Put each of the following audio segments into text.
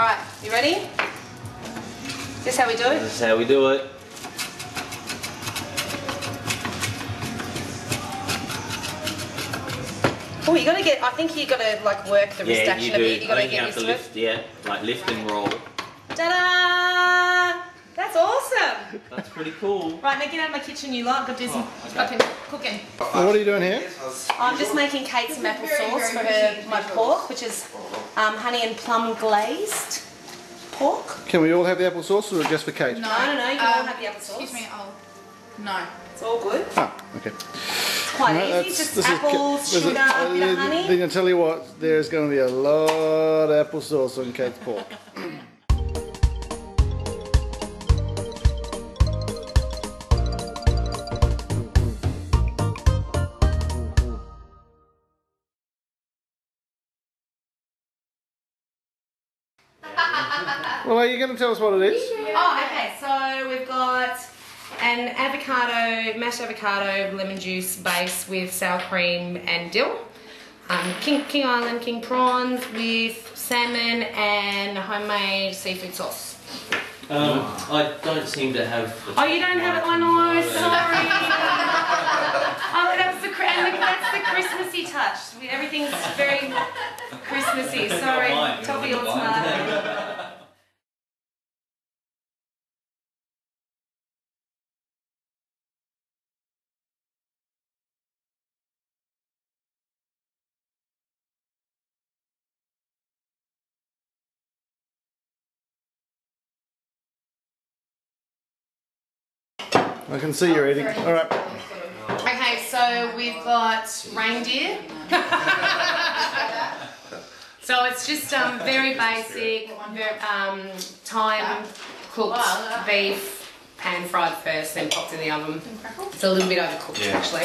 All right, you ready? This how we do it? This is how we do it. Oh, you gotta get. I think you gotta like work the wrist Yeah, action you a do. bit. You I gotta you get used to to it. lift, yeah, like lift and roll. Ta-da! That's awesome. That's pretty cool. Right, now get out of my kitchen, you lot. Got to do some Oh, okay. fucking cooking. Well, what are you doing here? I'm just making Kate some apple sauce for her my pork, which is um, honey and plum glazed pork. Can we all have the applesauce or just for Kate? No, no, no. You can all Um, have the apple sauce. Excuse me, oh. No. It's all good. Ah, okay. It's quite No, easy. that's- Just this is- apples, sugar, a- a bit of honey. Then I tell you what, there's going to be a lot of applesauce on Kate's pork. well, are you going to tell us what it is? Oh, okay. So we've got an avocado, mashed avocado, lemon juice base with sour cream and dill. Um, King, King Island King prawns with salmon and homemade seafood sauce. Um, I don't seem to have. The Oh, you don't have it? Oh no, sorry. oh, that's the Chri- and the- that's the Christmassy touch. Everything's very Christmassy. Sorry, Mine, top of you're your I can see you're eating. All right. Okay, so we've got reindeer. so it's just um, very basic, very, um, thyme cooked beef, pan fried first, then popped in the oven. It's a little bit overcooked Yeah. actually.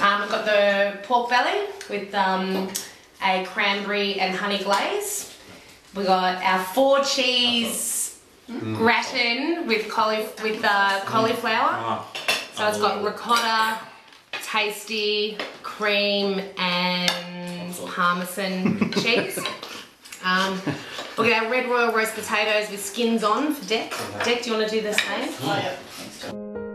Um, I've got the pork belly with um, a cranberry and honey glaze. We got our four cheese gratin with cauli- with uh, cauliflower. Ah, So it's got ricotta, tasty, cream, and parmesan cheese. Um, we got our red royal roast potatoes with skins on for Deck. Deck, do you want to do the same?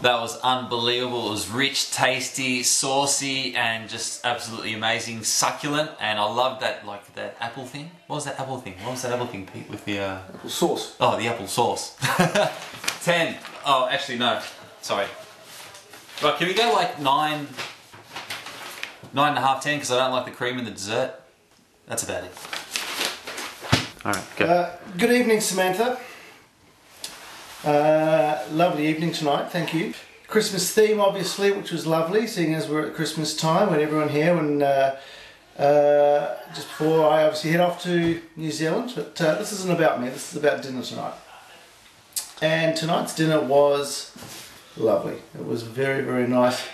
That was unbelievable. It was rich, tasty, saucy, and just absolutely amazing, succulent. And I love that, like that apple thing. What was that apple thing? What was that apple thing, Pete? With the uh... apple Sauce. oh, the apple sauce. Ten. Oh, actually no. Sorry. Right, can we go like nine, nine and a half, ten? Because I don't like the cream in the dessert. That's about it. All right, go. Uh, good evening, Samantha. Uh, lovely evening tonight, thank you. Christmas theme, obviously, which was lovely, seeing as we're at Christmas time when everyone here, when uh, uh, just before I obviously head off to New Zealand. But uh, this isn't about me, this is about dinner tonight. And tonight's dinner was lovely. It was very, very nice.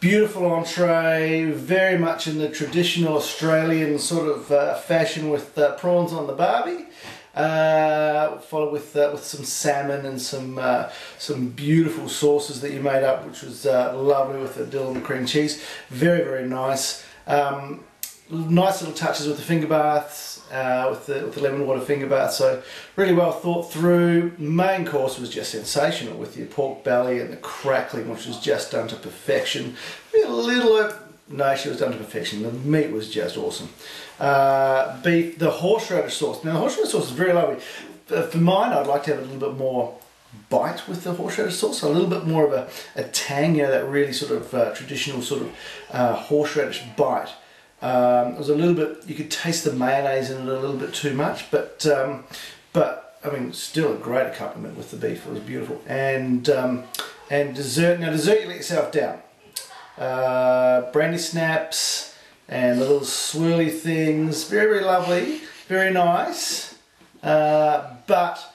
Beautiful entree, very much in the traditional Australian sort of uh, fashion with prawns on the barbie. Uh, followed with uh, with some salmon and some uh, some beautiful sauces that you made up, which was uh, lovely with the dill and cream cheese. Very very nice. Um, nice little touches with the finger baths, uh, with the with the lemon water finger bath. So really well thought through. Main course was just sensational with your pork belly and the crackling, which was just done to perfection. A little. No, she was done to perfection. The meat was just awesome. Uh, beef, the horseradish sauce. Now, the horseradish sauce is very lovely. For mine, I'd like to have a little bit more bite with the horseradish sauce, a little bit more of a, a tang, you know, that really sort of uh, traditional sort of uh, horseradish bite. Um, it was a little bit, you could taste the mayonnaise in it a little bit too much, but um, but I mean, still a great accompaniment with the beef. It was beautiful. And um, and dessert. Now dessert, you let yourself down. Uh, brandy snaps and little swirly things. Very very lovely, very nice. Uh, but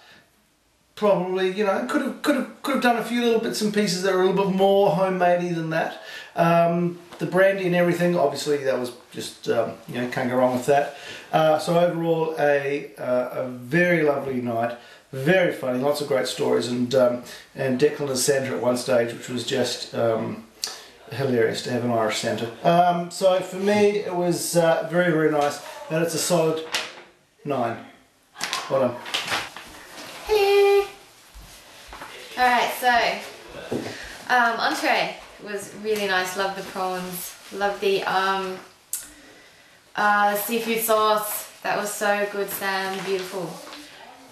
probably you know could have could have could have done a few little bits and pieces that are a little bit more homemadey than that. Um, the brandy and everything, obviously that was just um, you know can't go wrong with that. Uh, so overall, a uh, a very lovely night, very funny, lots of great stories, and um, and Declan as Santa at one stage, which was just. Um, hilarious to have an Irish Santa. Um, so for me, it was uh, very, very nice, and it's a solid nine. Well done. Hello. All right, so um, entree was really nice. Love the prawns. Love the um, uh, seafood sauce. That was so good, Sam. Beautiful.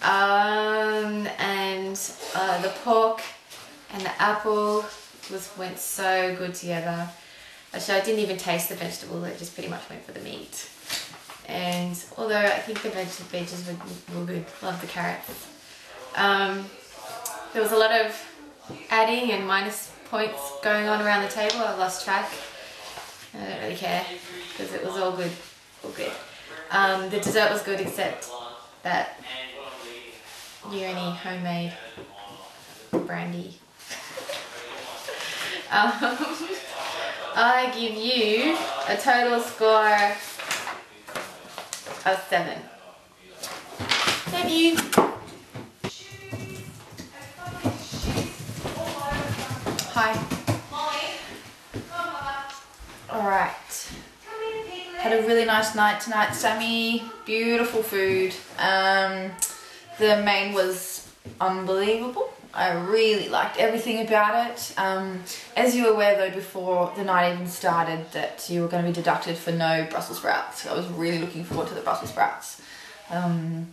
Um, and uh, the pork and the apple was went so good together. Actually, I didn't even taste the vegetable. I just pretty much went for the meat. And although I think the veg veggies were, were good, love the carrots. Um, there was a lot of adding and minus points going on around the table. I lost track. I don't really care because it was all good, all good. Um, the dessert was good except that Urini homemade brandy. Um, I give you a total score of seven. Thank you. Hi. Alright. Had a really nice night tonight, Sammy. Beautiful food. Um, the main was unbelievable. I really liked everything about it. Um, as you were aware though before the night even started that you were going to be deducted for no Brussels sprouts. I was really looking forward to the Brussels sprouts. Um,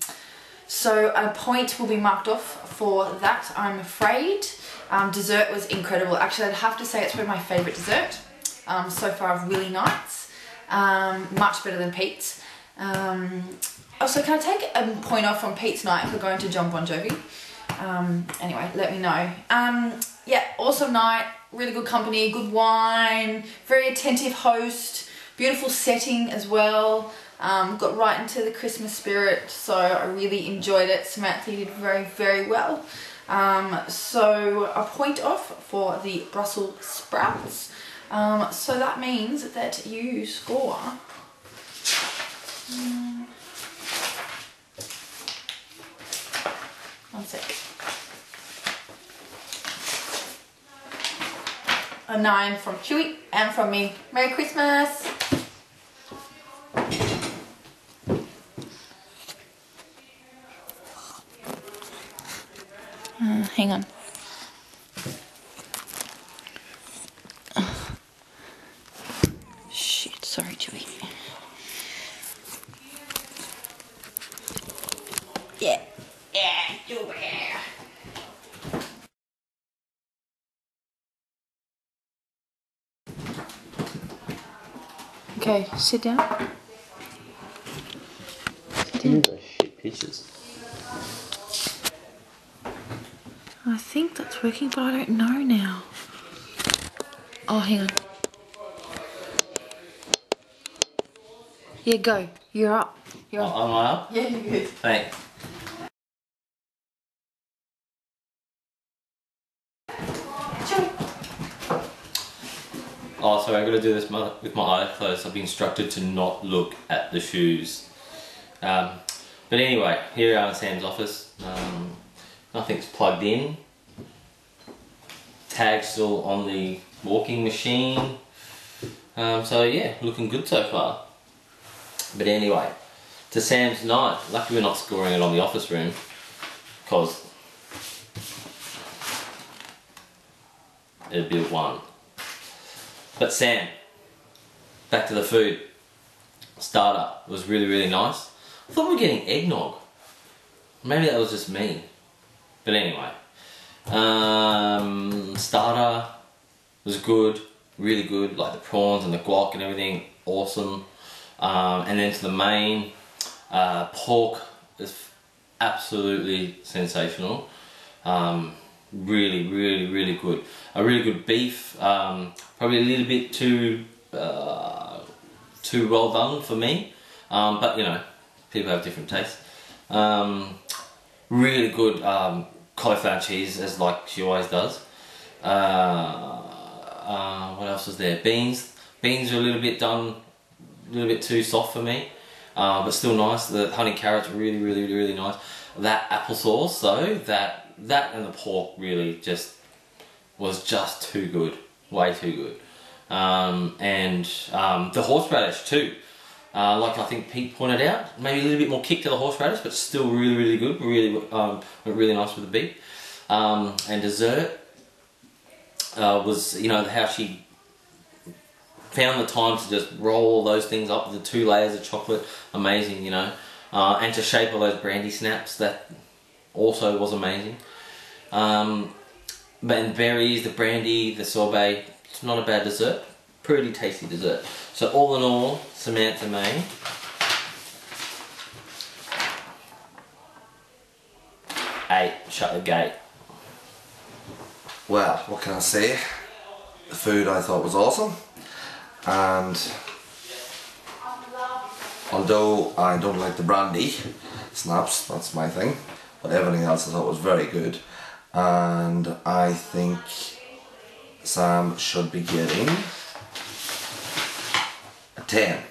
so a point will be marked off for that, I'm afraid. Um, dessert was incredible. Actually, I'd have to say it's probably my favourite dessert um, so far of Willie Nights. Um, much better than Pete's. Um, also, can I take a point off from Pete's night for going to Jon Bon Jovi? Um, anyway, let me know. Um, yeah, awesome night, really good company, good wine, very attentive host, beautiful setting as well. Um, got right into the Christmas spirit, so I really enjoyed it. Samantha did very, very well. Um, so a point off for the Brussels sprouts. Um, so that means that you score. One sec. A nine from Chewy and from me. Merry Christmas! Uh, hang on. Shit, sorry, Chewy. Yeah. Yeah, over here. Okay, sit down. These are shit pictures. I think that's working, but I don't know now. Oh, hang on. Yeah, go. You're up. You're oh, up. Am I up? Yeah, you're good. Thanks. Oh, sorry, I've gotta do this with my eyes closed. I've been instructed to not look at the shoes. Um, but anyway, here we are in Sam's office. Um, nothing's plugged in. Tag's still on the walking machine. Um, so yeah, looking good so far. But anyway, to Sam's night. Lucky we're not scoring it on the office room, because it'd be one. But Sam, back to the food. Starter was really really nice. I thought we were getting eggnog. Maybe that was just me. But anyway, um, starter was good, really good. Like the prawns and the guac and everything, awesome. Um, and then to the main, uh, pork is absolutely sensational. Um, really, really, really good. A really good beef. Um, probably a little bit too uh, too well done for me, um, but you know, people have different tastes. Um, really good um, cauliflower cheese, as like she always does. Uh, uh, what else was there? Beans. Beans are a little bit done, a little bit too soft for me, uh, but still nice. The honey carrots really, really, really nice. That applesauce though, that that and the pork really just was just too good, way too good. Um, and um, the horseradish too. Uh, like I think Pete pointed out, maybe a little bit more kick to the horseradish, but still really, really good. Really, um, really nice with the beef. Um, and dessert uh, was, you know, how she found the time to just roll those things up with the two layers of chocolate. Amazing, you know. Uh, and to shape all those brandy snaps, that also was amazing. Um, but and berries, the brandy, the sorbet, it's not a bad dessert. Pretty tasty dessert. So all in all, Samantha May. Eight, shut the gate. Well, what can I say? The food I thought was awesome, and although I don't like the brandy snaps, that's my thing, but everything else I thought was very good, and I think Sam should be getting a 10.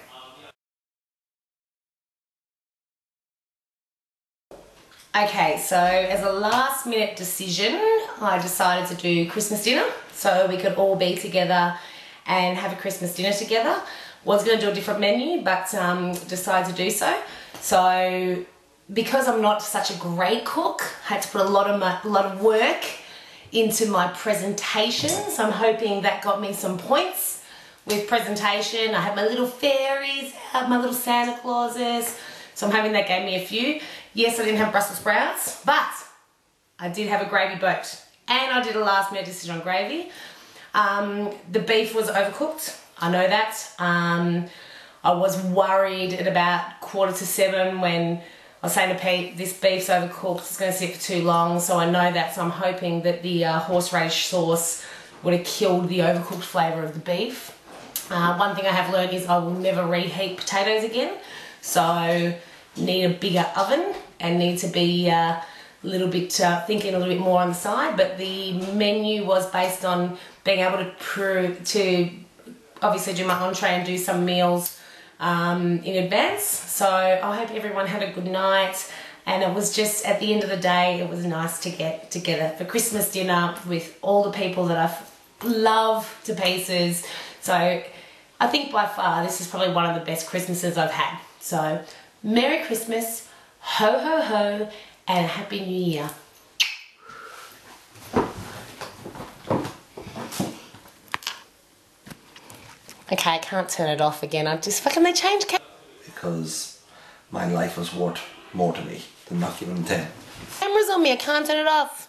Okay, so as a last minute decision, I decided to do Christmas dinner so we could all be together and have a Christmas dinner together. Was going to do a different menu, but um, decided to do so. So because I'm not such a great cook, I had to put a lot of my, a lot of work into my presentation. So I'm hoping that got me some points with presentation. I had my little fairies out, my little Santa Clauses. So I'm hoping that gave me a few. Yes, I didn't have Brussels sprouts, but I did have a gravy boat. And I did a last minute decision on gravy. Um, the beef was overcooked. I know that. Um, I was worried at about quarter to seven when I was saying to Pete, this beef's overcooked, it's going to sit for too long, so I know that, so I'm hoping that the uh, horseradish sauce would have killed the overcooked flavour of the beef. Uh, one thing I have learned is I will never reheat potatoes again, so need a bigger oven and need to be uh, a little bit, uh, thinking a little bit more on the side, but the menu was based on being able to prove, to obviously do my entree and do some meals um, in advance. So I hope everyone had a good night. And it was just at the end of the day, it was nice to get together for Christmas dinner with all the people that I love to pieces. So I think by far this is probably one of the best Christmases I've had. So Merry Christmas, ho ho ho, and Happy New Year. Okay, I can't turn it off again. I just fucking they changed. Ca- because my life was worth more to me than not giving 10. cameras on me. I can't turn it off.